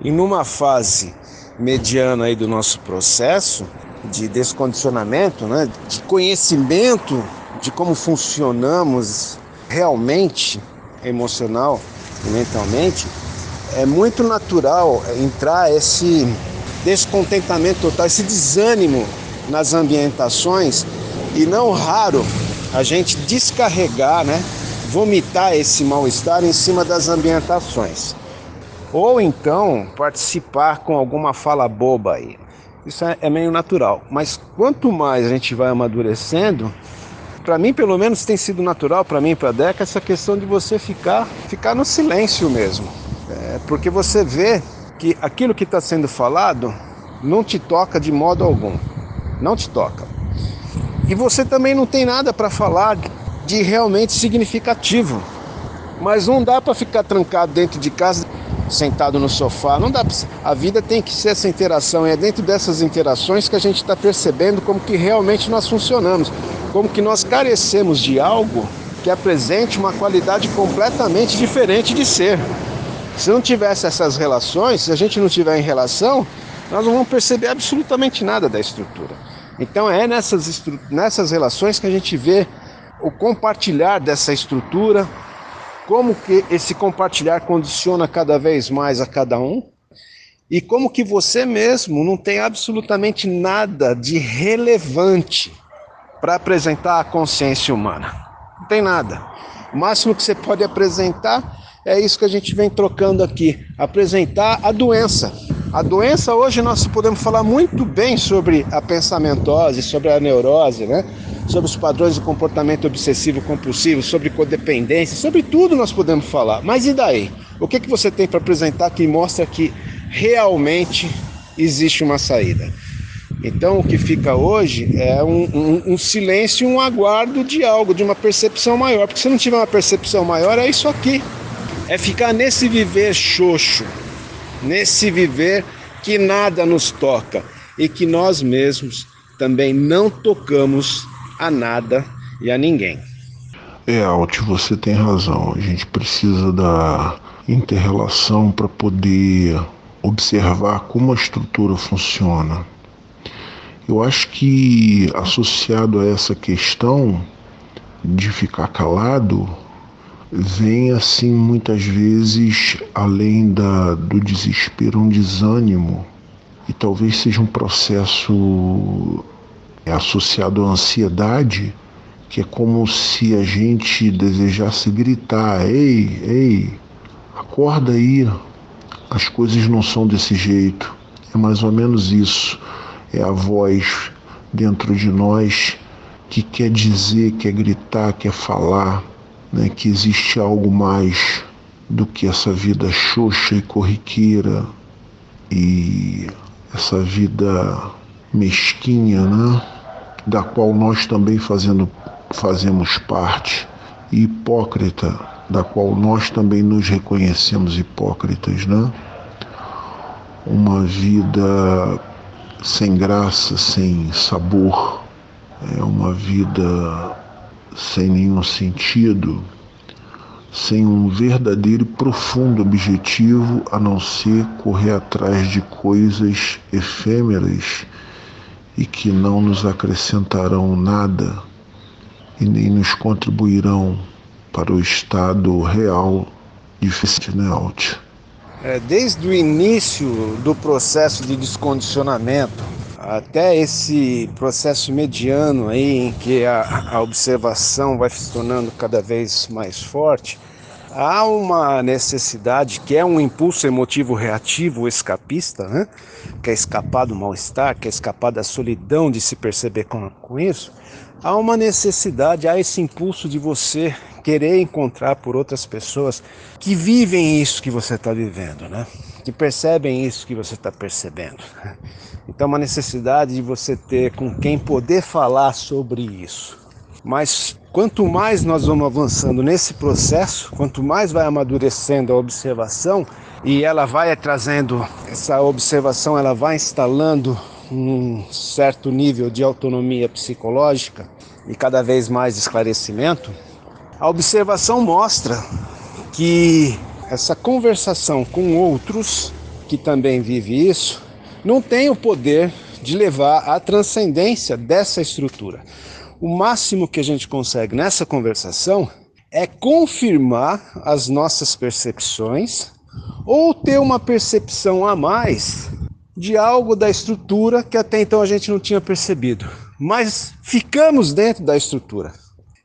E numa fase mediana aí do nosso processo de descondicionamento, né, de conhecimento de como funcionamos realmente emocional e mentalmente, é muito natural entrar esse descontentamento total, esse desânimo nas ambientações e não raro a gente descarregar, né, vomitar esse mal-estar em cima das ambientações. Ou então participar com alguma fala boba aí. Isso é, é meio natural. Mas quanto mais a gente vai amadurecendo, para mim pelo menos tem sido natural, para mim para Deca, essa questão de você ficar, ficar no silêncio mesmo. É, porque você vê que aquilo que está sendo falado não te toca de modo algum. Não te toca. E você também não tem nada para falar de realmente significativo. Mas não dá para ficar trancado dentro de casa, sentado no sofá. Não dá. Pra... A vida tem que ser essa interação. E é dentro dessas interações que a gente está percebendo como que realmente nós funcionamos, como que nós carecemos de algo que apresente uma qualidade completamente diferente de ser. Se não tivesse essas relações, se a gente não tiver em relação, nós não vamos perceber absolutamente nada da estrutura. Então é nessas, nessas relações que a gente vê o compartilhar dessa estrutura, como que esse compartilhar condiciona cada vez mais a cada um e como que você mesmo não tem absolutamente nada de relevante para apresentar à consciência humana. Não tem nada. O máximo que você pode apresentar é isso que a gente vem trocando aqui, apresentar a doença. A doença hoje nós podemos falar muito bem sobre a pensamentose, sobre a neurose, né? Sobre os padrões de comportamento obsessivo compulsivo, sobre codependência, sobre tudo nós podemos falar. Mas e daí? O que, que você tem para apresentar que mostra que realmente existe uma saída? Então o que fica hoje é um, um, um silêncio, um aguardo de algo, de uma percepção maior. Porque se não tiver uma percepção maior, é isso aqui é ficar nesse viver xoxo, nesse viver que nada nos toca e que nós mesmos também não tocamos a nada e a ninguém. É, Alt, você tem razão. A gente precisa da interrelação para poder observar como a estrutura funciona. Eu acho que associado a essa questão de ficar calado, vem assim muitas vezes além da, do desespero um desânimo e talvez seja um processo é, associado à ansiedade que é como se a gente desejasse gritar ei ei acorda aí as coisas não são desse jeito. É mais ou menos isso. É a voz dentro de nós que quer dizer quer gritar quer falar né, que existe algo mais do que essa vida xoxa e corriqueira e essa vida mesquinha, né, da qual nós também fazendo, fazemos parte, hipócrita, da qual nós também nos reconhecemos hipócritas, né? Uma vida sem graça, sem sabor, é uma vida sem nenhum sentido, sem um verdadeiro e profundo objetivo a não ser correr atrás de coisas efêmeras e que não nos acrescentarão nada e nem nos contribuirão para o estado real de Festinealt. É, desde o início do processo de descondicionamento, até esse processo mediano aí em que a, a observação vai se tornando cada vez mais forte, há uma necessidade que é um impulso emotivo reativo escapista, né? quer escapar do mal-estar, quer escapar da solidão de se perceber com, com isso. Há uma necessidade, há esse impulso de você querer encontrar por outras pessoas que vivem isso que você está vivendo, né? que percebem isso que você está percebendo. Então, uma necessidade de você ter com quem poder falar sobre isso. Mas quanto mais nós vamos avançando nesse processo, quanto mais vai amadurecendo a observação e ela vai trazendo essa observação, ela vai instalando um certo nível de autonomia psicológica e cada vez mais esclarecimento, a observação mostra que essa conversação com outros que também vive isso, não tem o poder de levar à transcendência dessa estrutura. O máximo que a gente consegue nessa conversação é confirmar as nossas percepções ou ter uma percepção a mais de algo da estrutura que até então a gente não tinha percebido. Mas ficamos dentro da estrutura.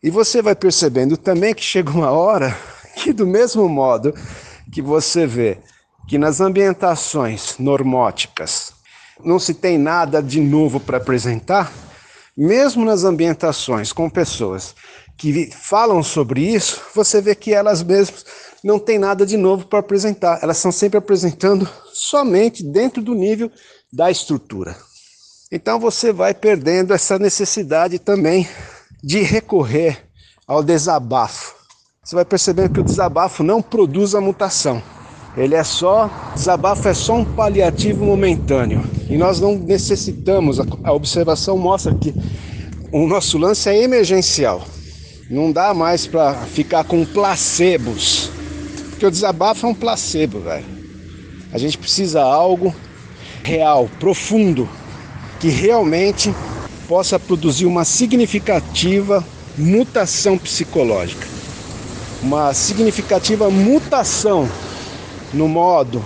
E você vai percebendo também que chega uma hora que, do mesmo modo que você vê que nas ambientações normóticas não se tem nada de novo para apresentar, mesmo nas ambientações com pessoas que falam sobre isso, você vê que elas mesmas não têm nada de novo para apresentar. Elas estão sempre apresentando somente dentro do nível da estrutura. Então você vai perdendo essa necessidade também de recorrer ao desabafo. Você vai perceber que o desabafo não produz a mutação. Ele é só, desabafo é só um paliativo momentâneo. E nós não necessitamos, a observação mostra que o nosso lance é emergencial. Não dá mais para ficar com placebos. Porque o desabafo é um placebo, velho. A gente precisa de algo real, profundo, que realmente possa produzir uma significativa mutação psicológica. Uma significativa mutação no modo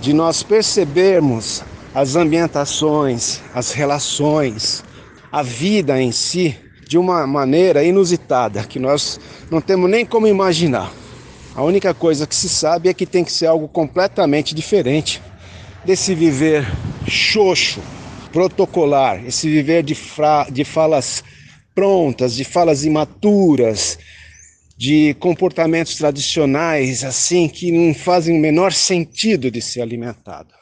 de nós percebermos as ambientações, as relações, a vida em si de uma maneira inusitada que nós não temos nem como imaginar. A única coisa que se sabe é que tem que ser algo completamente diferente desse viver xoxo, protocolar, esse viver de, de falas prontas, de falas imaturas, de comportamentos tradicionais assim que não fazem o menor sentido de ser alimentado.